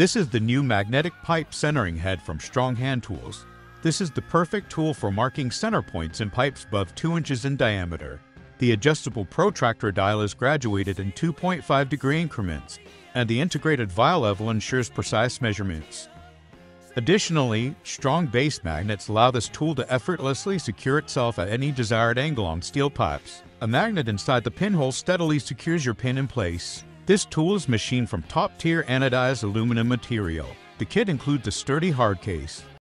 This is the new magnetic pipe centering head from Strong Hand Tools. This is the perfect tool for marking center points in pipes above 2 inches in diameter. The adjustable protractor dial is graduated in 2.5 degree increments, and the integrated vial level ensures precise measurements. Additionally, strong base magnets allow this tool to effortlessly secure itself at any desired angle on steel pipes. A magnet inside the pinhole steadily secures your pin in place. This tool is machined from top-tier anodized aluminum material. The kit includes a sturdy hard case,